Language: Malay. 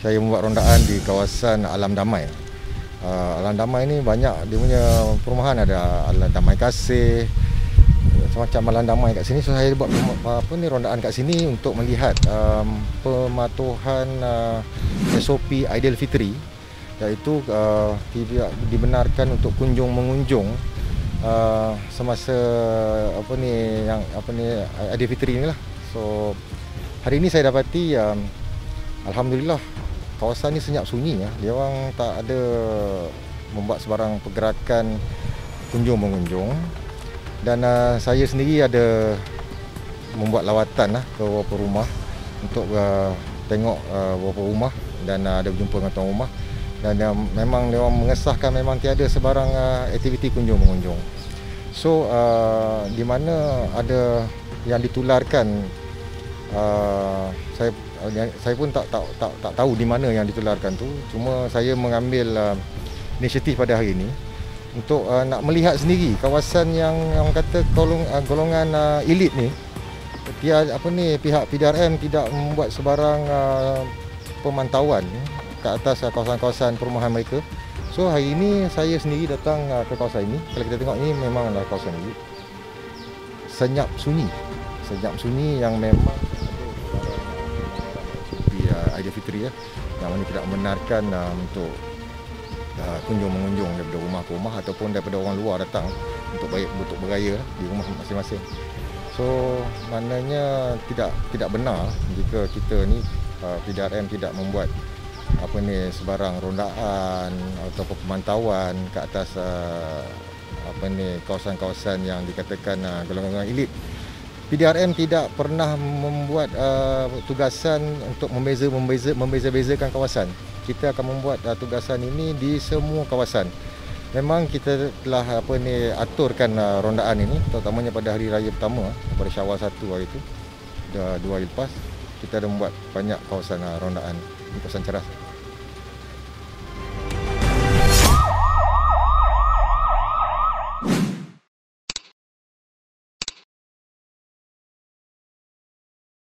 saya membuat rondaan di kawasan Alam Damai. Uh, Alam Damai ni banyak dia punya perumahan ada Alam Damai Kasih semacam Alam Damai kat sini so saya buat apa ni rondaan kat sini untuk melihat um, pematuhan uh, SOP Aidilfitri iaitu uh, tidak dibenarkan untuk kunjung mengunjung uh, semasa apa ni yang apa ni Aidilfitri ni lah. So hari ini saya dapati um, alhamdulillah kawasan ni senyap sunyi ya. Dia orang tak ada membuat sebarang pergerakan kunjung mengunjung dan uh, saya sendiri ada membuat lawatan lah ke beberapa rumah untuk uh, tengok uh, beberapa rumah dan uh, ada berjumpa dengan tuan rumah dan uh, memang dia orang mengesahkan memang tiada sebarang uh, aktiviti kunjung mengunjung. So uh, di mana ada yang ditularkan uh, saya saya pun tak tak tak tak tahu di mana yang ditularkan tu cuma saya mengambil uh, inisiatif pada hari ini untuk uh, nak melihat sendiri kawasan yang yang kata golong, uh, golongan uh, elit ni dia apa ni pihak PDRM tidak membuat sebarang uh, pemantauan ke atas uh, kawasan-kawasan perumahan mereka. So hari ini saya sendiri datang uh, ke kawasan ini. Kalau kita tengok ini memang adalah kawasan ini. Senyap sunyi. Senyap sunyi yang memang Aidilfitri ya. Yang mana tidak membenarkan uh, untuk uh, kunjung mengunjung daripada rumah ke rumah ataupun daripada orang luar datang untuk baik untuk beraya di rumah masing-masing. So maknanya tidak tidak benar jika kita ni uh, PDRM tidak membuat apa ni sebarang rondaan atau pemantauan ke atas uh, apa ni kawasan-kawasan yang dikatakan uh, golongan elit. PDRM tidak pernah membuat uh, tugasan untuk membeza membeza membeza-bezakan kawasan kita akan membuat uh, tugasan ini di semua kawasan. Memang kita telah apa ni aturkan uh, rondaan ini terutamanya pada hari raya pertama pada Syawal 1 hari itu. Dah dua hari lepas kita ada membuat banyak kawasan uh, rondaan di kawasan ceras.